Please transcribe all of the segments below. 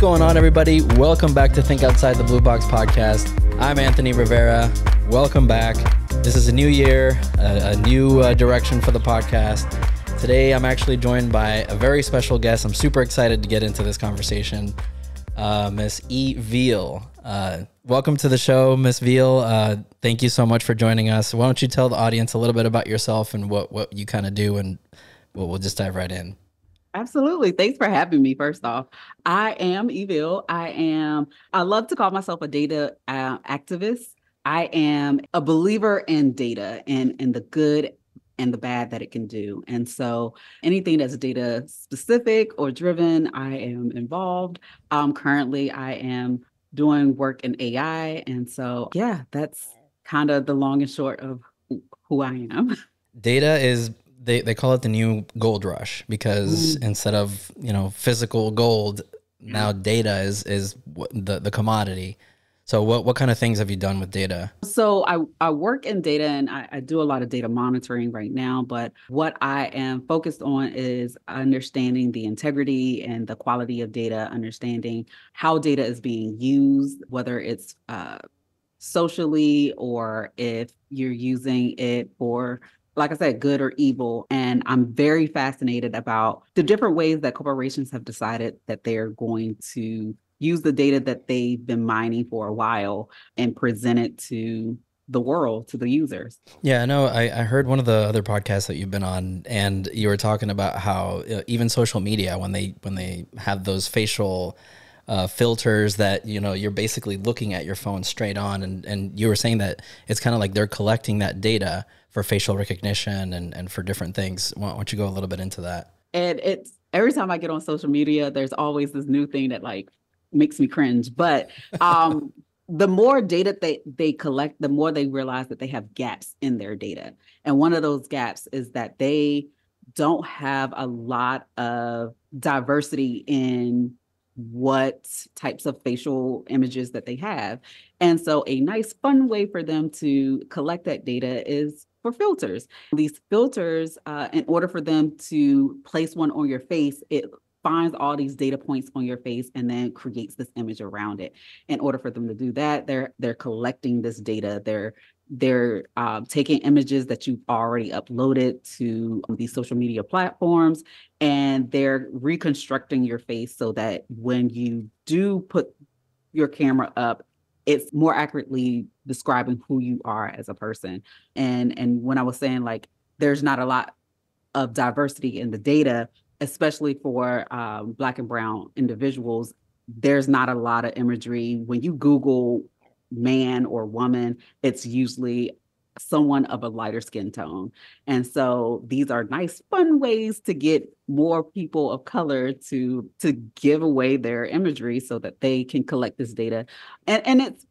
going on, everybody? Welcome back to Think Outside the Blue Box podcast. I'm Anthony Rivera. Welcome back. This is a new year, a, a new uh, direction for the podcast. Today, I'm actually joined by a very special guest. I'm super excited to get into this conversation. Uh, Miss E. Veal. Uh, welcome to the show, Miss Veal. Uh, thank you so much for joining us. Why don't you tell the audience a little bit about yourself and what, what you kind of do, and we'll, we'll just dive right in. Absolutely. Thanks for having me. First off, I am Evil. I am, I love to call myself a data uh, activist. I am a believer in data and, and the good and the bad that it can do. And so anything that's data specific or driven, I am involved. Um, currently, I am doing work in AI. And so, yeah, that's kind of the long and short of who I am. Data is they, they call it the new gold rush because mm. instead of you know physical gold now data is is the the commodity so what, what kind of things have you done with data? So I, I work in data and I, I, do a lot of data monitoring right now, but what I am focused on is understanding the integrity and the quality of data, understanding how data is being used, whether it's uh, socially or if you're using it for like I said, good or evil. And I'm very fascinated about the different ways that corporations have decided that they're going to use the data that they've been mining for a while and present it to the world to the users. Yeah, I know. I, heard one of the other podcasts that you've been on, and you were talking about how even social media, when they when they have those facial uh, filters that you know you're basically looking at your phone straight on, and and you were saying that it's kind of like they're collecting that data for facial recognition and and for different things. Why don't you go a little bit into that? And it's every time I get on social media, there's always this new thing that like makes me cringe. But um, the more data they they collect, the more they realize that they have gaps in their data. And one of those gaps is that they don't have a lot of diversity in what types of facial images that they have. And so a nice fun way for them to collect that data is for filters. These filters, uh, in order for them to place one on your face, it finds all these data points on your face and then creates this image around it. In order for them to do that, they're they're collecting this data. They're they're uh, taking images that you've already uploaded to these social media platforms and they're reconstructing your face so that when you do put your camera up it's more accurately describing who you are as a person and and when i was saying like there's not a lot of diversity in the data especially for um, Black and Brown individuals, there's not a lot of imagery. When you Google man or woman, it's usually someone of a lighter skin tone. And so these are nice, fun ways to get more people of color to to give away their imagery so that they can collect this data. And and it's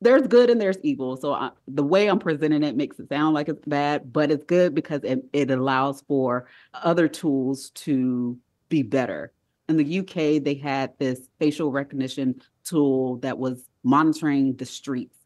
there's good and there's evil. So I, the way I'm presenting it makes it sound like it's bad, but it's good because it, it allows for other tools to be better. In the UK, they had this facial recognition tool that was monitoring the streets,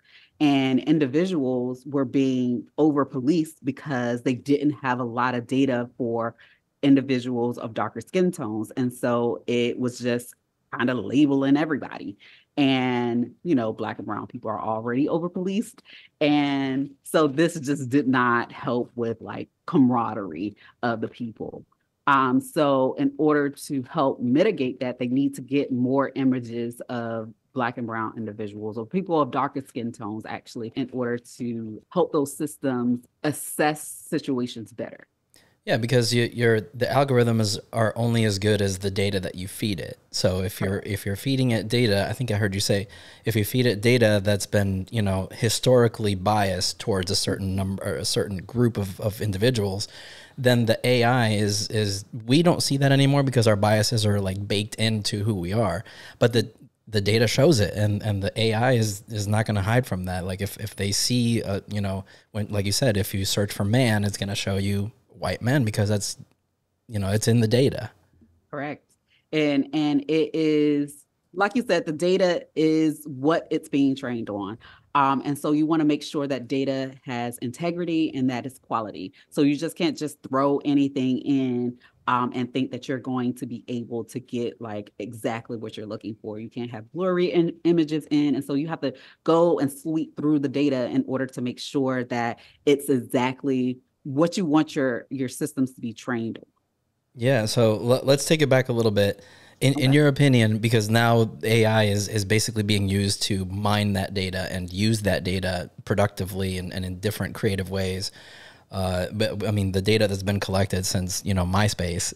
and individuals were being over policed because they didn't have a lot of data for individuals of darker skin tones. And so it was just kind of labeling everybody. And you know black and brown people are already over policed and so this just did not help with like camaraderie of the people. Um, so in order to help mitigate that they need to get more images of black and brown individuals or people of darker skin tones actually in order to help those systems assess situations better yeah, because you, are the algorithms are only as good as the data that you feed it. So if you're if you're feeding it data, I think I heard you say, if you feed it data that's been you know historically biased towards a certain number, a certain group of, of individuals, then the AI is is we don't see that anymore because our biases are like baked into who we are. But the the data shows it and and the AI is is not going to hide from that. Like if if they see uh, you know when like you said if you search for man it's going to show you white men because that's you know it's in the data. Correct. And and it is like you said the data is what it's being trained on. Um, and so you want to make sure that data has integrity and that is quality. So you just can't just throw anything in um, and think that you're going to be able to get like exactly what you're looking for. You can't have blurry in, images in. And so you have to go and sweep through the data in order to make sure that it's exactly what you want your your systems to be trained on. Yeah, so l- let's take it back a little bit. In, okay. in your opinion, because now AI is, is basically being used to mine that data and use that data productively and, and in different creative ways. Uh, but I mean, the data that's been collected since you know MySpace,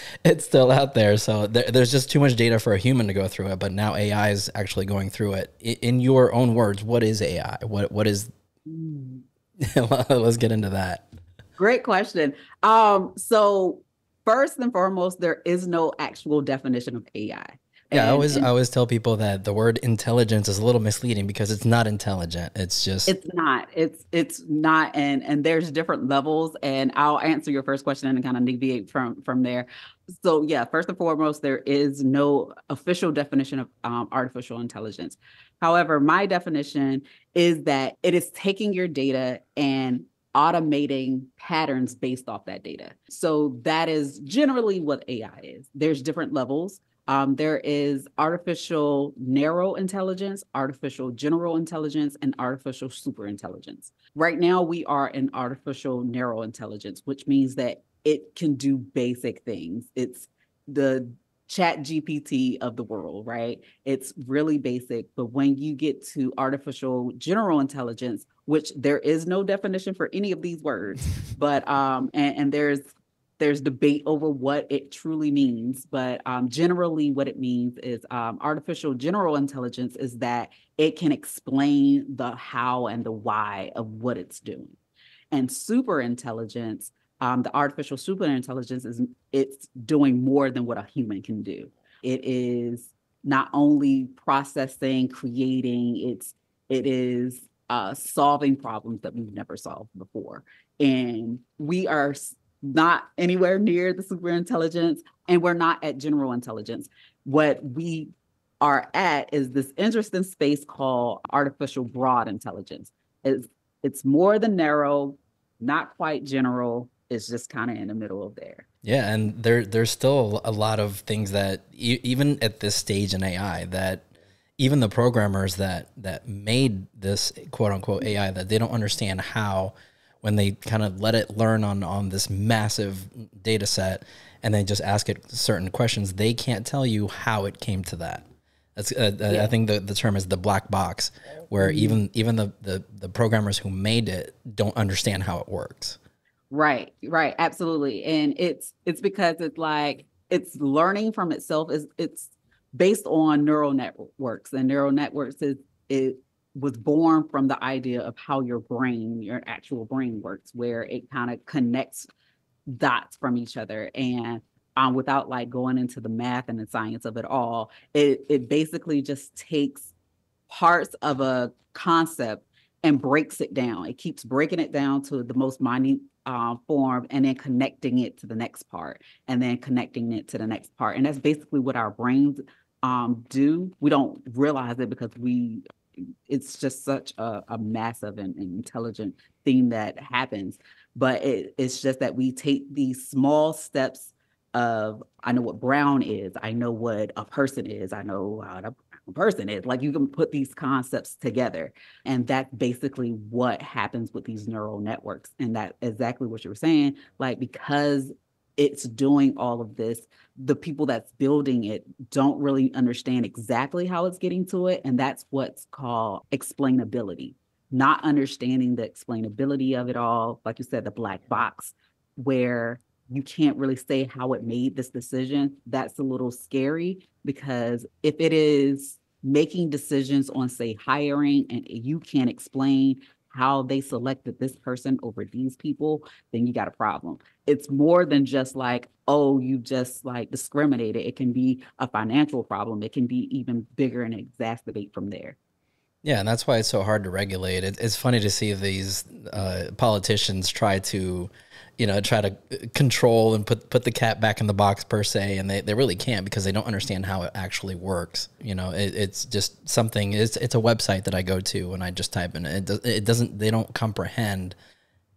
it's still out there. So there, there's just too much data for a human to go through it. But now AI is actually going through it. In, your own words, what is AI? What what is? Let's get into that. Great question. Um, so first and foremost, there is no actual definition of AI. Yeah, and, I always I always tell people that the word intelligence is a little misleading because it's not intelligent. It's just it's not. It's it's not and and there's different levels and I'll answer your first question and kind of deviate from from there. So yeah, first and foremost there is no official definition of um, artificial intelligence. However, my definition is that it is taking your data and automating patterns based off that data. So that is generally what AI is. There's different levels. Um, there is artificial narrow intelligence, artificial general intelligence, and artificial super intelligence. Right now, we are in artificial narrow intelligence, which means that it can do basic things. It's the ChatGPT of the world, right? It's really basic. But when you get to artificial general intelligence, which there is no definition for any of these words, but um, and, and there's there's debate over what it truly means, but um, generally, what it means is um, artificial general intelligence is that it can explain the how and the why of what it's doing. And super intelligence, um, the artificial super intelligence is it's doing more than what a human can do. It is not only processing, creating, it's it is uh, solving problems that we've never solved before. And we are not anywhere near the super intelligence, and we're not at general intelligence. What we are at is this interesting space called artificial broad intelligence. It's, it's more than narrow, not quite general. It's just kind of in the middle of there. Yeah, and there there's still a lot of things that even at this stage in AI that even the programmers that that made this quote unquote AI that they don't understand how when they kind of let it learn on on this massive data set and they just ask it certain questions, they can't tell you how it came to that. That's uh, uh yeah. I think the, the term is the black box, where mm-hmm. even even the, the the programmers who made it don't understand how it works. Right, right, absolutely, and it's it's because it's like it's learning from itself. is It's based on neural networks, and neural networks is it was born from the idea of how your brain, your actual brain works, where it kind of connects dots from each other. And um, without like going into the math and the science of it all, it, it basically just takes parts of a concept and breaks it down. It keeps breaking it down to the most minute uh, form and then connecting it to the next part and then connecting it to the next part. And that's basically what our brains um, do. We don't realize it because we it's just such a, a massive and, and, intelligent thing that happens. But it, it's just that we take these small steps of I know what brown is, I know what a person is, I know what a person is. Like you can put these concepts together, and that's basically what happens with these neural networks. And that exactly what you were saying. Like because it's doing all of this the people that's building it don't really understand exactly how it's getting to it and that's what's called explainability. Not understanding the explainability of it all like you said the black box where you can't really say how it made this decision that's a little scary because if it is making decisions on say hiring and you can't explain how they selected this person over these people, then you got a problem. It's more than just like, oh, you just like discriminated. It can be a financial problem. It can be even bigger and exacerbate from there. Yeah, and that's why it's so hard to regulate. It, it's funny to see these uh, politicians try to, you know, try to control and put put the cat back in the box per se, and they, they really can't because they don't understand how it actually works. You know, it, it's just something. It's it's a website that I go to and I just type in it. It doesn't. They don't comprehend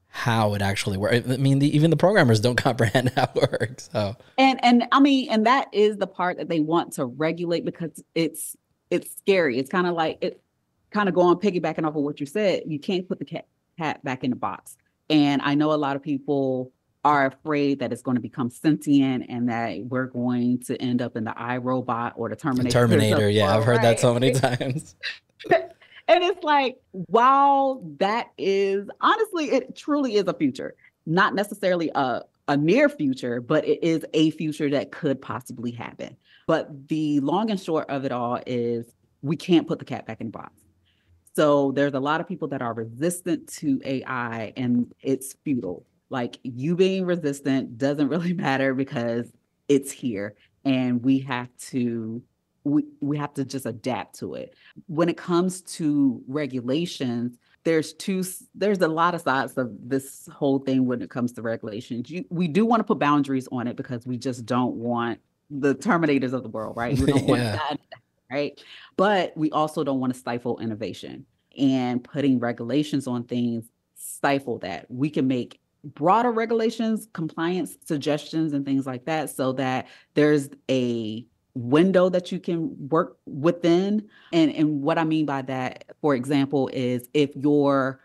how it actually works. I mean, the, even the programmers don't comprehend how it works. So and and I mean, and that is the part that they want to regulate because it's it's scary. It's kind of like it kind of going piggybacking off of what you said, you can't put the cat, cat back in the box. And I know a lot of people are afraid that it's going to become sentient and that we're going to end up in the iRobot or the Terminator. Terminator, yeah, I've heard right. that so many times. and it's like, while that is honestly, it truly is a future, not necessarily a, a near future, but it is a future that could possibly happen. But the long and short of it all is we can't put the cat back in the box. So there's a lot of people that are resistant to AI and it's futile. Like you being resistant doesn't really matter because it's here and we have to we, we have to just adapt to it. When it comes to regulations, there's two there's a lot of sides of this whole thing when it comes to regulations. You, we do want to put boundaries on it because we just don't want the terminators of the world, right? We don't want yeah. that right? But we also don't want to stifle innovation and putting regulations on things stifle that. We can make broader regulations, compliance suggestions, and things like that so that there's a window that you can work within. And, and what I mean by that, for example, is if you're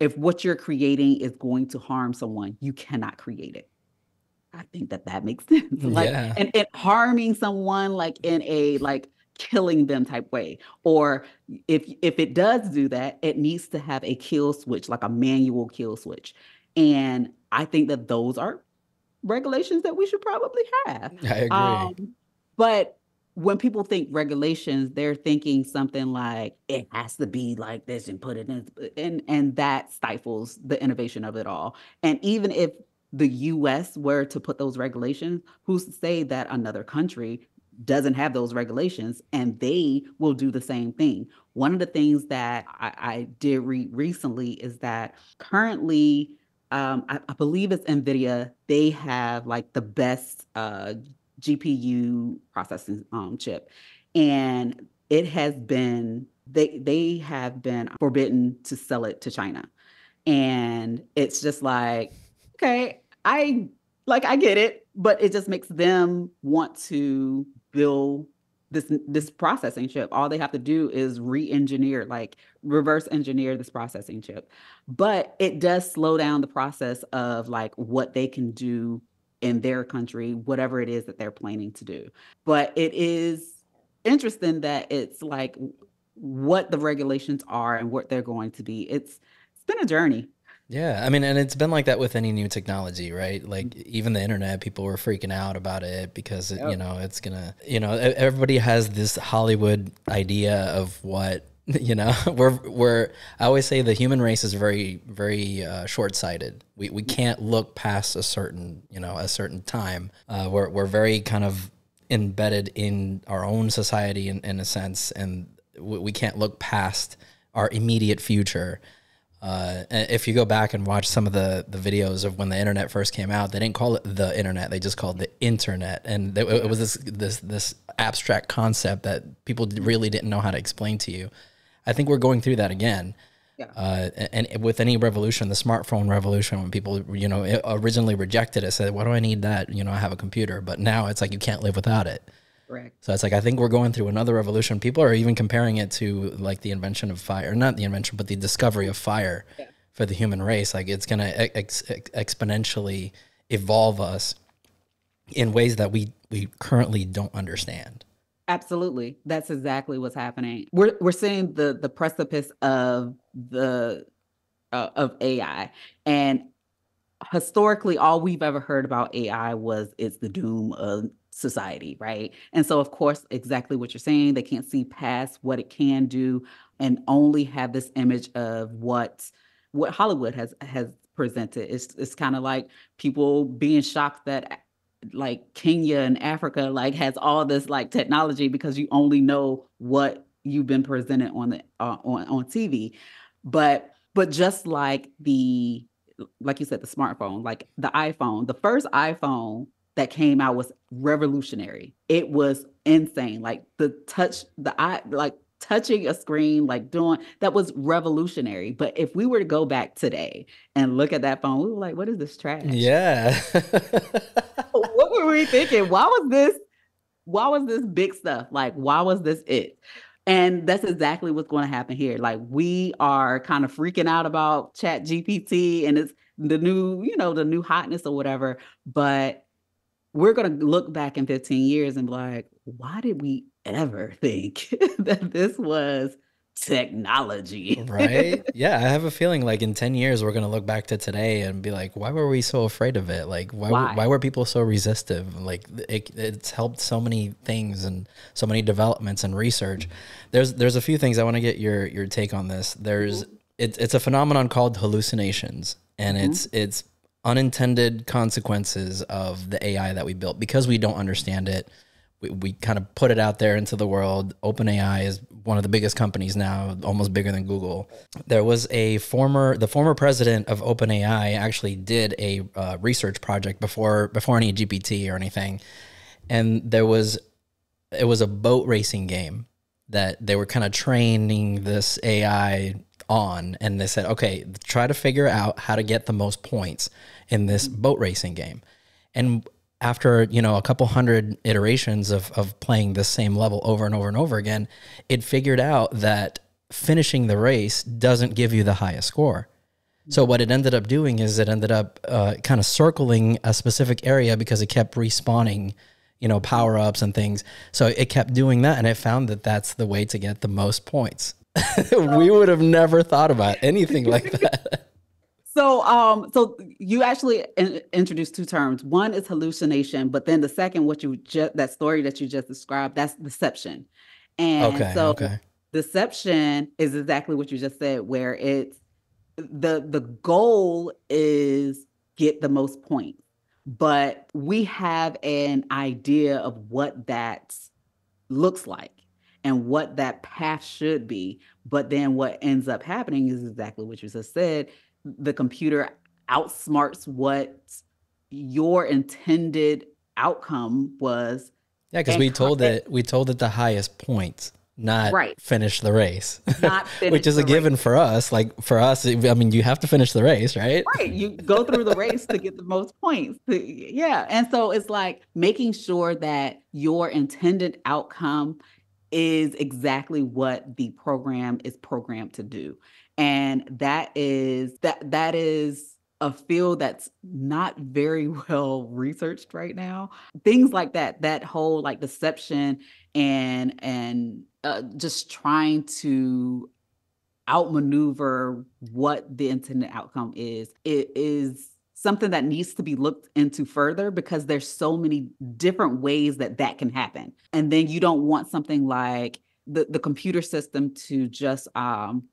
if what you're creating is going to harm someone, you cannot create it. I think that that makes sense. like, yeah. and, and harming someone like in a like killing them type way or if if it does do that it needs to have a kill switch like a manual kill switch and i think that those are regulations that we should probably have. I agree. Um, but when people think regulations they're thinking something like it has to be like this and put it in and and that stifles the innovation of it all. And even if the US were to put those regulations, who's to say that another country doesn't have those regulations and they will do the same thing. One of the things that I, I did read recently is that currently, um, I, I, believe it's NVIDIA, they have like the best uh, GPU processing um, chip. And it has been, they, they have been forbidden to sell it to China. And it's just like, okay, I like I get it, but it just makes them want to build this this processing chip. All they have to do is re-engineer, like reverse engineer this processing chip. But it does slow down the process of like what they can do in their country, whatever it is that they're planning to do. But it is interesting that it's like what the regulations are and what they're going to be. It's it's been a journey. Yeah, I mean, and it's been like that with any new technology, right? Like even the internet, people were freaking out about it because it, yep. you know it's gonna, you know, everybody has this Hollywood idea of what you know. We're we're I always say the human race is very very uh, short sighted. We we can't look past a certain you know a certain time. Uh, we're we're very kind of embedded in our own society in, in a sense, and we, we can't look past our immediate future uh, if you go back and watch some of the, the videos of when the internet first came out, they didn't call it the internet; they just called it the internet, and it, it was this this this abstract concept that people really didn't know how to explain to you. I think we're going through that again. Yeah. Uh, and, and with any revolution, the smartphone revolution, when people you know originally rejected it, said, "Why do I need that? You know, I have a computer." But now it's like you can't live without it. Correct. So it's like I think we're going through another revolution. People are even comparing it to like the invention of fire, not the invention, but the discovery of fire yeah. for the human race. Like it's going to ex- ex- exponentially evolve us in ways that we we currently don't understand. Absolutely, that's exactly what's happening. We're we're seeing the the precipice of the uh, of AI, and historically, all we've ever heard about AI was it's the doom of society, right? And so, of course, exactly what you're saying, they can't see past what it can do and only have this image of what what Hollywood has has presented. It's it's kind of like people being shocked that like Kenya and Africa like has all this like technology because you only know what you've been presented on the uh, on on TV. But but just like the like you said, the smartphone, like the iPhone, the first iPhone that came out was revolutionary. It was insane. Like the touch, the eye, like touching a screen, like doing that was revolutionary. But if we were to go back today and look at that phone, we were like, what is this trash? Yeah. what were we thinking? Why was this? Why was this big stuff? Like, why was this it? And that's exactly what's going to happen here. Like we are kind of freaking out about ChatGPT and it's the new, you know, the new hotness or whatever. But we're going to look back in 15 years and be like, why did we ever think that this was technology. right? Yeah, I have a feeling like in 10 years we're going to look back to today and be like, why were we so afraid of it? Like why why, why were people so resistive? Like it, it's helped so many things and so many developments and research. There's there's a few things I want to get your your take on this. There's mm-hmm. it, it's a phenomenon called hallucinations and mm-hmm. it's it's unintended consequences of the AI that we built because we don't understand it we, we kind of put it out there into the world. OpenAI is one of the biggest companies now, almost bigger than Google. There was a former, the former president of OpenAI actually did a uh, research project before before any GPT or anything, and there was it was a boat racing game that they were kind of training this AI on, and they said, okay, try to figure out how to get the most points in this boat racing game. And after you know a couple hundred iterations of of playing the same level over and over and over again, it figured out that finishing the race doesn't give you the highest score. So what it ended up doing is it ended up uh, kind of circling a specific area because it kept respawning, you know, power ups and things. So it kept doing that, and it found that that's the way to get the most points. we would have never thought about anything like that. So, um, so you actually in- introduced two terms. One is hallucination, but then the second, what you just that story that you just described, that's deception. And okay, so, okay. deception is exactly what you just said, where it's the the goal is get the most points, but we have an idea of what that looks like and what that path should be. But then what ends up happening is exactly what you just said the computer outsmarts what your intended outcome was. Yeah, because we told that we told it the highest points, not right. finish the race. Not which is a given race. for us. Like for us, I mean, you have to finish the race, right? Right. You go through the race to get the most points. Yeah. And so it's like making sure that your intended outcome is exactly what the program is programmed to do and that is that that is a field that's not very well researched right now. Things like that that whole like deception and and uh, just trying to outmaneuver what the intended outcome is it is something that needs to be looked into further because there's so many different ways that that can happen and then you don't want something like the, the computer system to just um,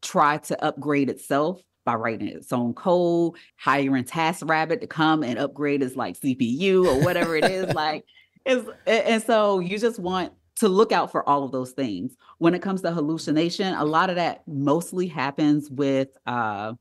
try to upgrade itself by writing its own code, hiring TaskRabbit to come and upgrade its like CPU or whatever it is. like, is and so you just want to look out for all of those things. When it comes to hallucination, a lot of that mostly happens with uh,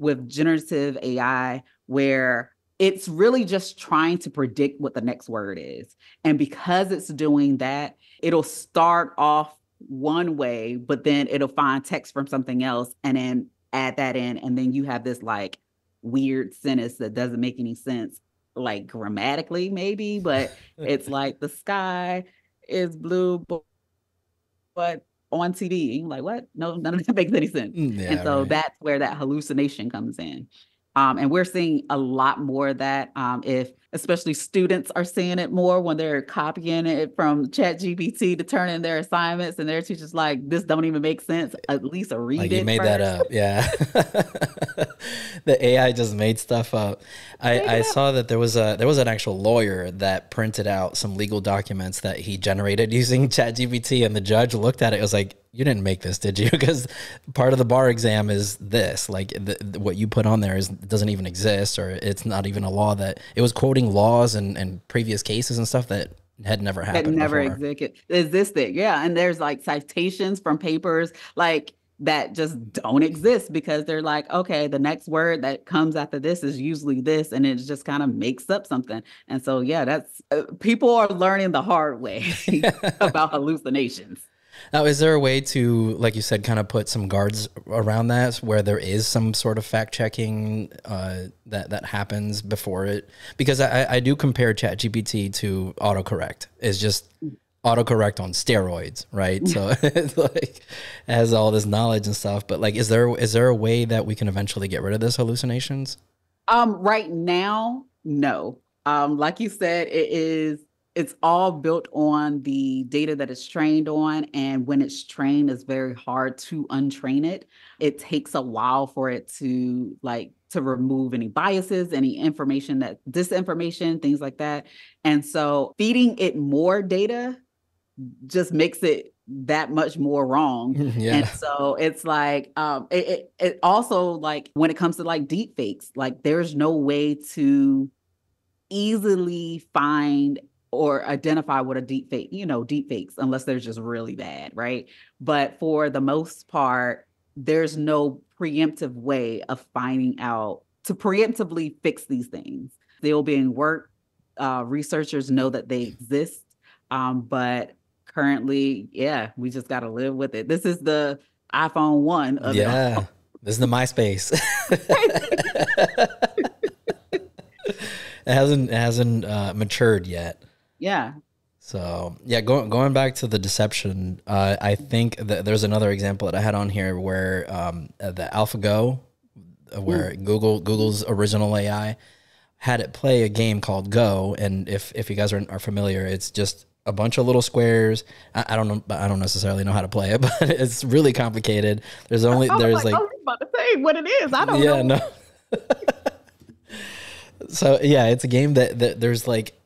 with generative AI, where it's really just trying to predict what the next word is. And because it's doing that, it'll start off one way, but then it'll find text from something else and then add that in. And then you have this like weird sentence that doesn't make any sense, like grammatically, maybe, but it's like the sky is blue, but on TV. like, what? No, none of that makes any sense. Mm, yeah, and so right. that's where that hallucination comes in. Um, and we're seeing a lot more of that. Um, if especially students are seeing it more when they're copying it from ChatGPT to turn in their assignments and their teachers like this don't even make sense. At least a read like it you made first. that up. Yeah. The ai just made stuff up. I i saw that there was a there was an actual lawyer that printed out some legal documents that he generated using ChatGPT and the judge looked at it, it was like you didn't make this, did you? Because part of the bar exam is this, like the, the, what you put on there is doesn't even exist, or it's not even a law that it was quoting laws and, and previous cases and stuff that had never happened. That never before. existed. Existed, yeah. And there's like citations from papers like that just don't exist because they're like, okay, the next word that comes after this is usually this, and it just kind of makes up something. And so, yeah, that's uh, people are learning the hard way about hallucinations. Now, is there a way to, like you said, kind of put some guards around that where there is some sort of fact checking uh, that that happens before it? Because I, I do compare ChatGPT to autocorrect. It's just autocorrect on steroids, right? so it's like has all this knowledge and stuff. But like, is there is there a way that we can eventually get rid of this hallucinations? Um, right now, no. Um, like you said, it is it's all built on the data that it's trained on. And when it's trained, it's very hard to untrain it. It takes a while for it to like to remove any biases, any information that disinformation, things like that. And so feeding it more data just makes it that much more wrong. yeah. And so it's like um it, it it also like when it comes to like deep fakes, like there's no way to easily find or identify what a deep fake, you know, deep fakes, unless they're just really bad, right? But for the most part, there's no preemptive way of finding out to preemptively fix these things. They'll be in work. Uh, researchers know that they exist, um, but currently, yeah, we just got to live with it. This is the iPhone one. Of yeah, this is the MySpace. it hasn't it hasn't uh, matured yet. Yeah. So yeah, going going back to the deception, uh, I think that there's another example that I had on here where um, uh, the AlphaGo, uh, where mm. Google Google's original AI had it play a game called Go, and if if you guys are, are familiar, it's just a bunch of little squares. I, I, don't know, I don't necessarily know how to play it, but it's really complicated. There's only there's like, like I was about to say what it is. I don't yeah, know. no. so yeah, it's a game that, that there's like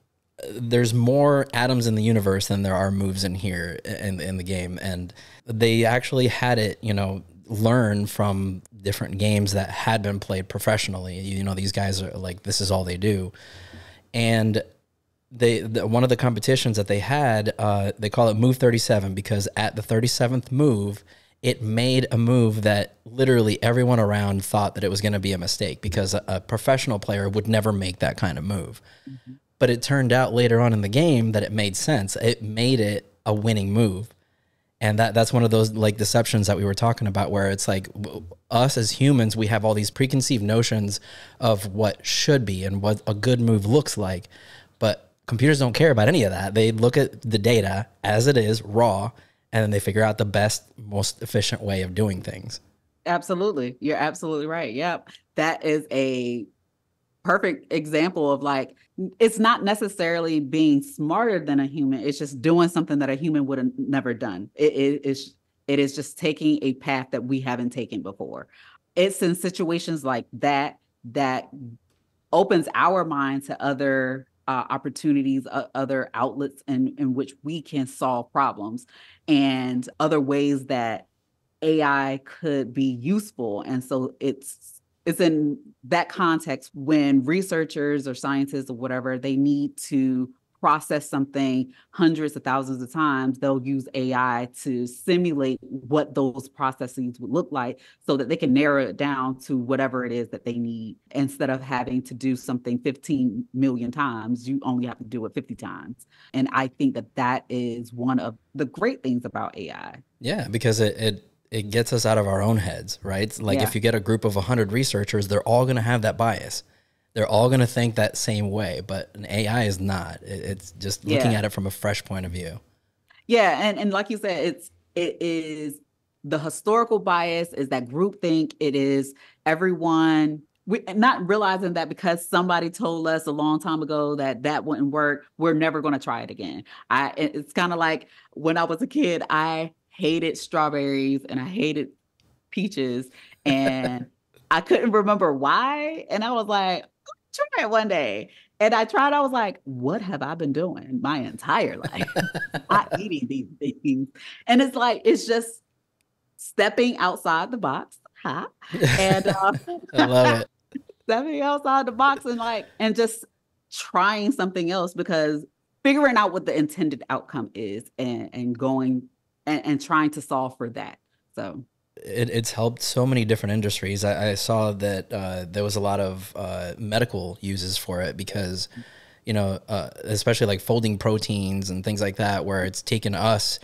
there's more atoms in the universe than there are moves in here in in the game, and they actually had it, you know, learn from different games that had been played professionally. You know, these guys are like this is all they do, and they the, one of the competitions that they had, uh, they call it Move 37 because at the 37th move, it made a move that literally everyone around thought that it was going to be a mistake because a, a, professional player would never make that kind of move. Mm-hmm but it turned out later on in the game that it made sense. It made it a winning move. And that that's one of those like deceptions that we were talking about where it's like us as humans we have all these preconceived notions of what should be and what a good move looks like. But computers don't care about any of that. They look at the data as it is, raw, and then they figure out the best most efficient way of doing things. Absolutely. You're absolutely right. Yep. That is a perfect example of like it's not necessarily being smarter than a human it's just doing something that a human would have never done. It, it is it is just taking a path that we haven't taken before. It's in situations like that that opens our mind to other uh, opportunities uh, other outlets in, in which we can solve problems and other ways that ai could be useful and so it's it's in that context when researchers or scientists or whatever they need to process something hundreds of thousands of times they'll use ai to simulate what those processes would look like so that they can narrow it down to whatever it is that they need instead of having to do something 15 million times you only have to do it 50 times. And i think that that is one of the great things about ai yeah because it, it it gets us out of our own heads, right? Like yeah. if you get a group of 100 researchers, they're all going to have that bias. They're all going to think that same way, but an AI is not. it's just looking yeah. at it from a fresh point of view. Yeah, and and like you said, it's it is the historical bias is that group think it is everyone we not realizing that because somebody told us a long time ago that that wouldn't work we're never going to try it again i it's kind of like when i was a kid i hated strawberries and I hated peaches and I couldn't remember why. And I was like, try it one day. And I tried, I was like, what have I been doing my entire life? Not eating these things. And it's like, it's just stepping outside the box. Huh? And uh, I love it. stepping outside the box and like, and just trying something else because figuring out what the intended outcome is and and going and, and trying to solve for that. So it, it's helped so many different industries. I, I saw that uh, there was a lot of uh, medical uses for it because, you know, uh, especially like folding proteins and things like that, where it's taken us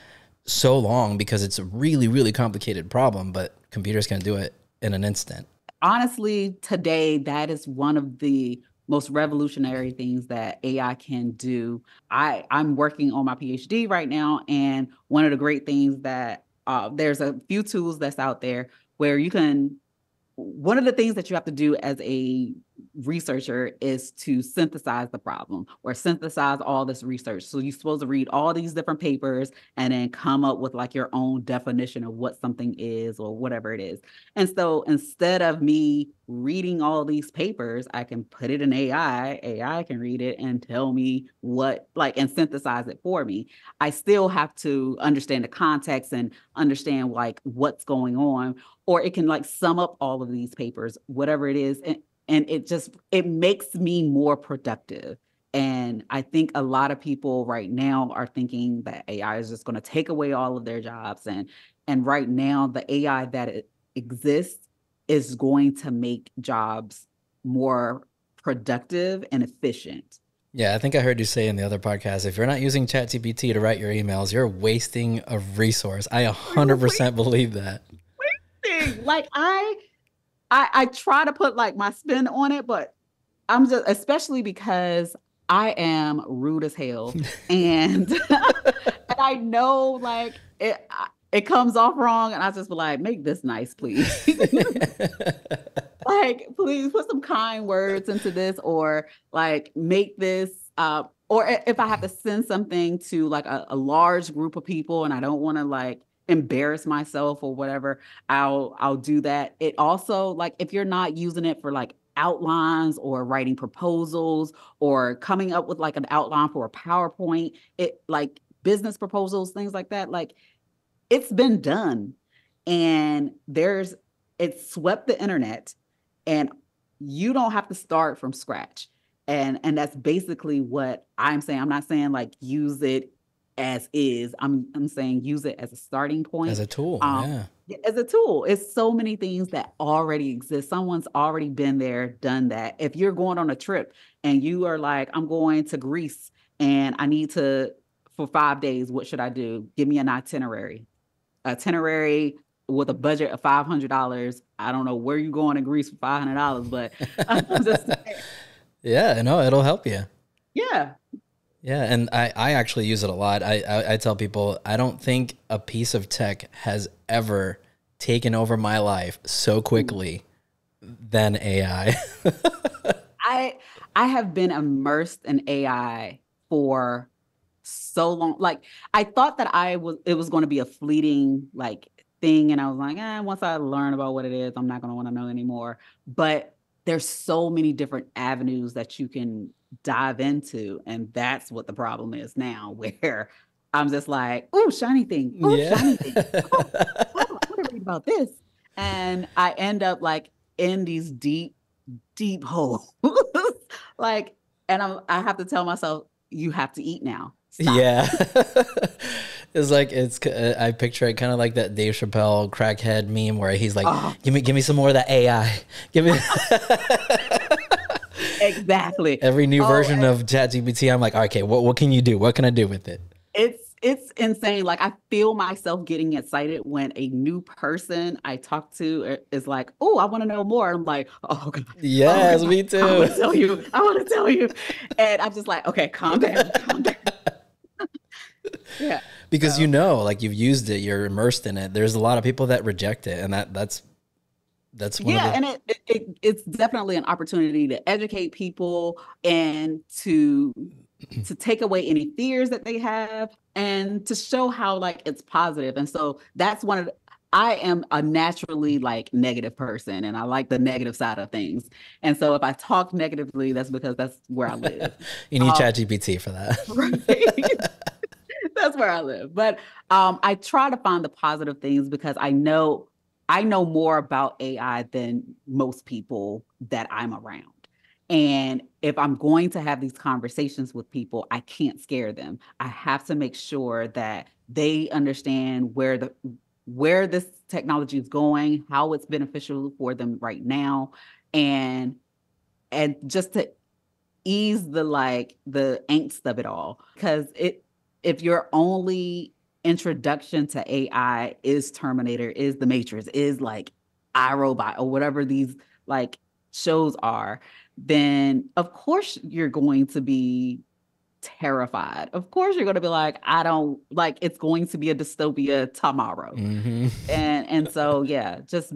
so long because it's a really, really complicated problem, but computers can do it in an instant. Honestly, today, that is one of the most revolutionary things that AI can do. I, I'm working on my PhD right now, and one of the great things that uh, there's a few tools that's out there where you can one of the things that you have to do as a researcher is to synthesize the problem or synthesize all this research. So you're supposed to read all these different papers and then come up with like your own definition of what something is or whatever it is. And so instead of me reading all these papers, I can put it in AI. AI can read it and tell me what, like, and synthesize it for me. I still have to understand the context and understand like what's going on, or it can like sum up all of these papers, whatever it is. And and it just it makes me more productive and i think a lot of people right now are thinking that ai is just going to take away all of their jobs and and right now the ai that exists is going to make jobs more productive and efficient yeah, I think I heard you say in the other podcast if you're not using ChatGPT to write your emails, you're wasting a resource. I 100% believe that. Wasting. Like I I, I try to put like my spin on it, but I'm just especially because I am rude as hell, and and I know like it it comes off wrong, and I just be like, make this nice, please. like, please put some kind words into this, or like make this. Uh, or if I have to send something to like a, a large group of people, and I don't want to like embarrass myself or whatever, I'll I'll do that. It also like if you're not using it for like outlines or writing proposals or coming up with like an outline for a PowerPoint, it like business proposals, things like that, like it's been done. And there's it swept the internet and you don't have to start from scratch. And and that's basically what I'm saying. I'm not saying like use it as is. I'm I'm saying use it as a starting point. As a tool. Um, yeah. As a tool. It's so many things that already exist. Someone's already been there, done that. If you're going on a trip and you are like, I'm going to Greece and I need to for five days, what should I do? Give me an itinerary. Itinerary with a budget of five hundred dollars. I don't know where you're going to Greece for five hundred dollars, but I'm just Yeah, no, it'll help you. Yeah, yeah, and I, I actually use it a lot. I, I, I tell people I don't think a piece of tech has ever taken over my life so quickly than AI. I I have been immersed in AI for so long. Like I thought that I was it was going to be a fleeting like thing, and I was like, eh, once I learn about what it is, I'm not going to want to know anymore. But there's so many different avenues that you can dive into. And that's what the problem is now, where I'm just like, oh, shiny thing. Oh, yeah. shiny thing. Oh, oh, I want to read about this. And I end up like in these deep, deep holes. like, and I'm I have to tell myself, you have to eat now. Stop. Yeah. It's like it's uh, I picture it kind of like that Dave Chappelle crackhead meme where he's like, oh. "Give me, give me some more of that AI. Give me." exactly. Every new oh, version of ChatGPT, I'm like, okay, what what can you do? What can I do with it? It's it's insane. Like I feel myself getting excited when a new person I talk to is like, "Oh, I want to know more." I'm like, "Oh, God. yes, oh, me too." I want to tell you. I want to tell you, and I'm just like, "Okay, calm down, calm down." yeah, because so. you know, like you've used it, you're immersed in it. There's a lot of people that reject it, and that that's that's yeah, the- and it, it it's definitely an opportunity to educate people and to to take away any fears that they have and to show how like it's positive. And so that's one of the, I am a naturally like negative person and I like the negative side of things. And so if I talk negatively, that's because that's where I live. you need um, ChatGPT for that. right. That's where I live. But um, I try to find the positive things because I know I know more about AI than most people that I'm around. And if I'm going to have these conversations with people, I can't scare them. I have to make sure that they understand where the where this technology is going, how it's beneficial for them right now, and and just to ease the like the angst of it all because it if your only introduction to AI is Terminator, is The Matrix, is like iRobot or whatever these like shows are, then of course you're going to be terrified. Of course you're going to be like, I don't like it's going to be a dystopia tomorrow. Mm-hmm. And and so yeah, just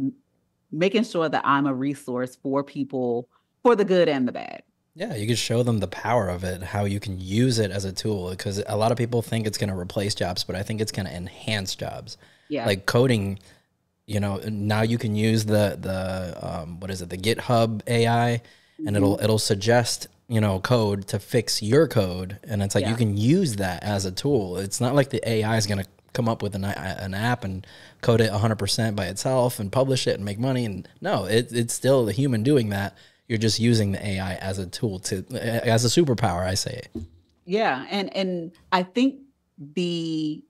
making sure that I'm a resource for people for the good and the bad. Yeah, you can show them the power of it, how you can use it as a tool. Because a lot of people think it's going to replace jobs, but I think it's going to enhance jobs. Yeah, like coding. You know, now you can use the the um, what is it, the GitHub AI, and it'll it'll suggest you know code to fix your code, and it's like yeah. you can use that as a tool. It's not like the AI is going to come up with an, an app and code it 100% by itself and publish it and make money and no it, it's still the human doing that you're just using the AI as a tool to as a superpower. I say. it. Yeah, and and I think the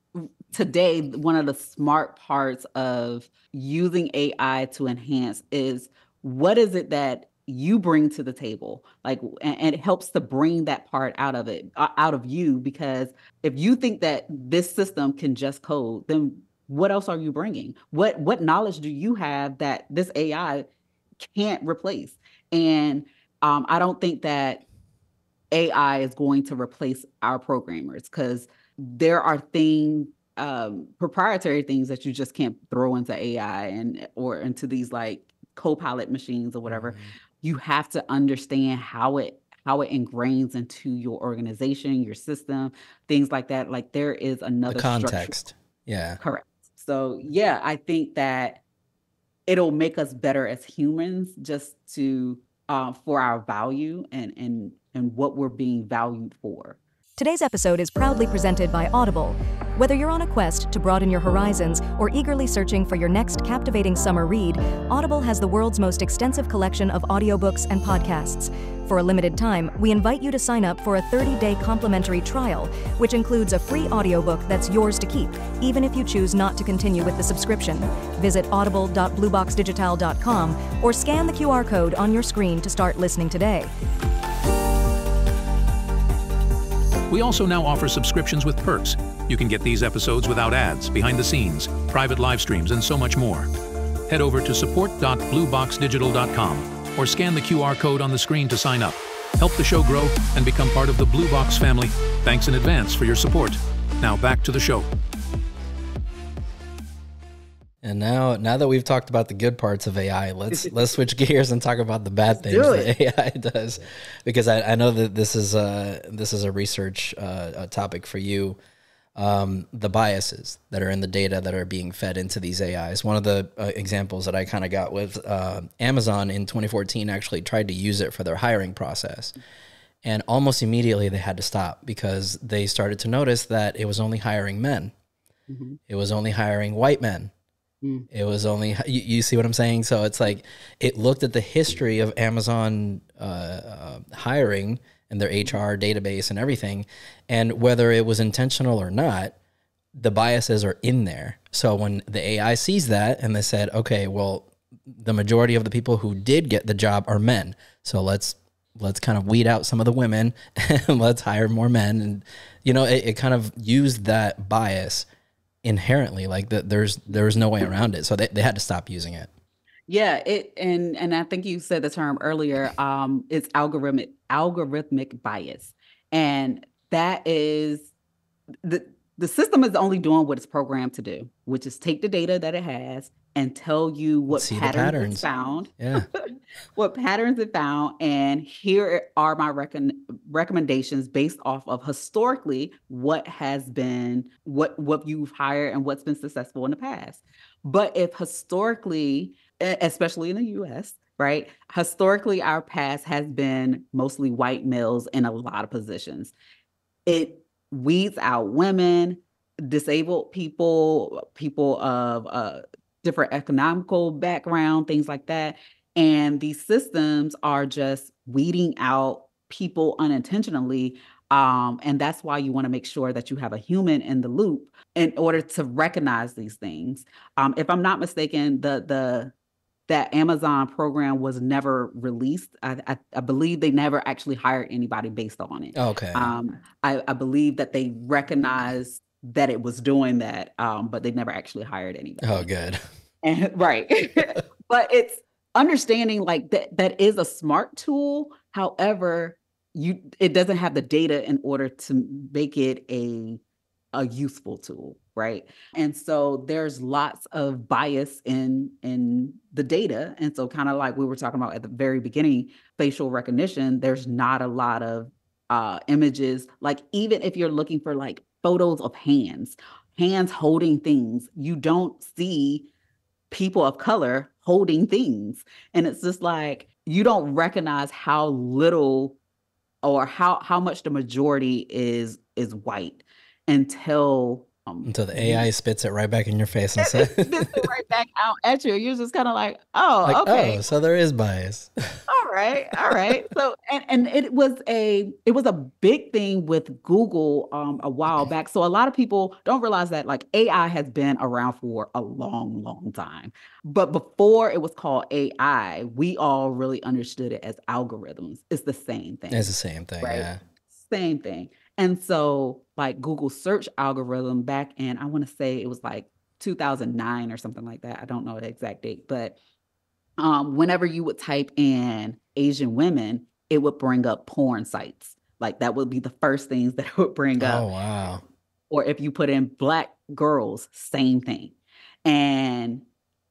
today one of the smart parts of using AI to enhance is what is it that you bring to the table like and, it helps to bring that part out of it uh, out of you because if you think that this system can just code then what else are you bringing what what knowledge do you have that this ai can't replace and um, I don't think that AI is going to replace our programmers because there are things, um, proprietary things that you just can't throw into AI and or into these like co-pilot machines or whatever. Mm-hmm. You have to understand how it how it ingrains into your organization, your system, things like that. Like there is another the context. Structure. Yeah. Correct. So yeah, I think that it'll make us better as humans just to uh, for our value and and and what we're being valued for. Today's episode is proudly presented by Audible. Whether you're on a quest to broaden your horizons or eagerly searching for your next captivating summer read, Audible has the world's most extensive collection of audiobooks and podcasts. For a limited time, we invite you to sign up for a 30-day complimentary trial, which includes a free audiobook that's yours to keep, even if you choose not to continue with the subscription. Visit audible.blueboxdigital.com or scan the QR code on your screen to start listening today. We also now offer subscriptions with perks. You can get these episodes without ads, behind the scenes, private live streams, and so much more. Head over to support.blueboxdigital.com or scan the QR code on the screen to sign up. Help the show grow and become part of the Blue Box family. Thanks in advance for your support. Now back to the show. And now, now that we've talked about the good parts of AI, let's let's switch gears and talk about the bad things that AI does, because I, I know that this is a this is a research uh, a topic for you um, the biases that are in the data that are being fed into these AIs. One of the uh, examples that I kind of got with uh, Amazon in 2014 actually tried to use it for their hiring process. And almost immediately they had to stop because they started to notice that it was only hiring men. Mm-hmm. It was only hiring white men. Mm. It was only, you, you, see what I'm saying? So it's like it looked at the history of Amazon uh, uh hiring and their HR database and everything. And whether it was intentional or not, the biases are in there. So when the AI sees that and they said, okay, well, the majority of the people who did get the job are men. So let's let's kind of weed out some of the women and let's hire more men. And you know, it, it kind of used that bias inherently. Like that there's there's no way around it. So they, they had to stop using it. Yeah, it and and I think you said the term earlier. Um, it's algorithmic algorithmic bias, and that is the the system is only doing what it's programmed to do, which is take the data that it has and tell you what See patterns, patterns. it's found. Yeah. what patterns it found. And here are my recon- recommendations based off of historically what has been what what you've hired and what's been successful in the past. But if historically especially in the US, right? Historically, our past has been mostly white males in a lot of positions. It weeds out women, disabled people, people of uh, different economical background, things like that. And these systems are just weeding out people unintentionally. Um, and that's why you want to make sure that you have a human in the loop in order to recognize these things. Um, if I'm not mistaken, the the that Amazon program was never released. I, I, I, believe they never actually hired anybody based on it. Okay. Um, I, I believe that they recognized that it was doing that, um, but they never actually hired anybody. Oh, good. And right, but it's understanding like that that is a smart tool. However, you it doesn't have the data in order to make it a a useful tool right? And so there's lots of bias in in the data. And so kind of like we were talking about at the very beginning facial recognition there's not a lot of uh images. Like even if you're looking for like photos of hands hands holding things you don't see people of color holding things. And it's just like you don't recognize how little or how how much the majority is is white until um, until the AI spits it right back in your face and says right back out at you. You're just kind of like, oh, like, okay. Oh, so there is bias. all right, all right. So and and it was a it was a big thing with Google um a while back. So a lot of people don't realize that like AI has been around for a long, long time. But before it was called AI, we all really understood it as algorithms. It's the same thing. It's the same thing, right? yeah. Same thing. And so, like Google search algorithm back in, I want to say it was like 2009 or something like that. I don't know the exact date, but um, whenever you would type in Asian women, it would bring up porn sites. Like that would be the first things that it would bring up. Oh, wow. Or if you put in black girls, same thing. And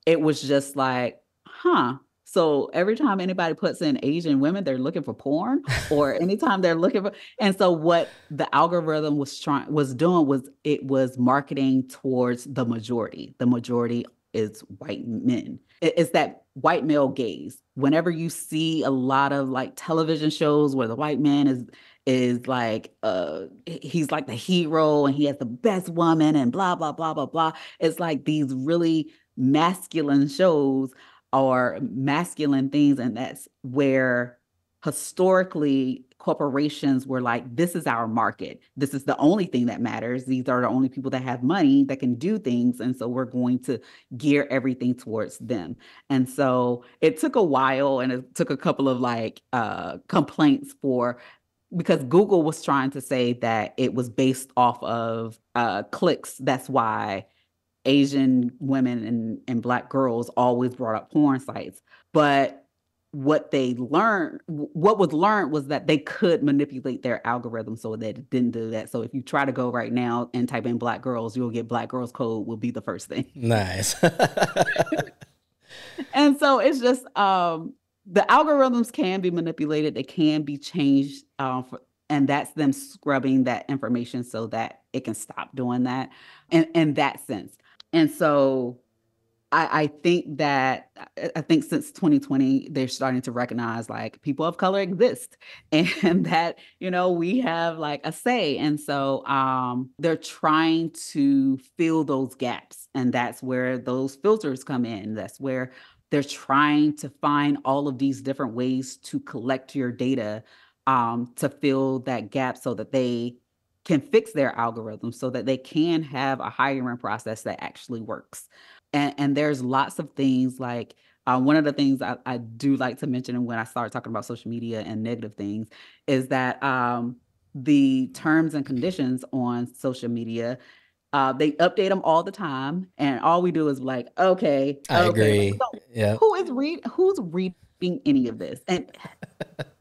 it was just like, huh, so every time anybody puts in Asian women, they're looking for porn, or anytime they're looking for. And so what the algorithm was trying was doing was it was marketing towards the majority. The majority is white men. It's that white male gaze. Whenever you see a lot of like television shows where the white man is is like uh he's like the hero and he has the best woman and blah blah blah blah blah. It's like these really masculine shows or masculine things. And that's where historically corporations were like, this is our market. This is the only thing that matters. These are the only people that have money that can do things. And so we're going to gear everything towards them. And so it took a while and it took a couple of like uh, complaints for because Google was trying to say that it was based off of uh, clicks. That's why Asian women and, and black girls always brought up porn sites. But what they learned, what was learned was that they could manipulate their algorithm so that it didn't do that. So if you try to go right now and type in black girls, you'll get black girls code will be the first thing. Nice. and so it's just um the algorithms can be manipulated, they can be changed uh, for, and that's them scrubbing that information so that it can stop doing that in, in that sense and so I, I think that I think since 2020, they're starting to recognize like people of color exist and that, you know, we have like a say. And so um, they're trying to fill those gaps. And that's where those filters come in. That's where they're trying to find all of these different ways to collect your data um, to fill that gap so that they can fix their algorithm so that they can have a hiring process that actually works. And, and there's lots of things like uh, one of the things I, I, do like to mention when I start talking about social media and negative things is that um, the terms and conditions on social media uh, they update them all the time, and all we do is like, okay, I okay, agree. yeah. Who is read? Who's reading any of this? And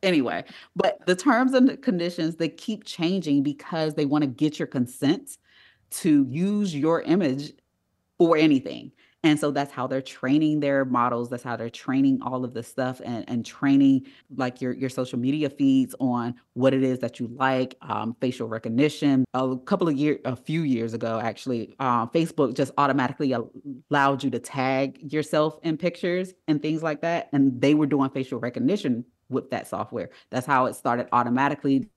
anyway, but the terms and conditions they keep changing because they want to get your consent to use your image for anything. And so that's how they're training their models. That's how they're training all of this stuff and, and training like your, your social media feeds on what it is that you like, um, facial recognition. A couple of years, a few years ago, actually, uh, Facebook just automatically allowed you to tag yourself in pictures and things like that. And they were doing facial recognition with that software. That's how it started automatically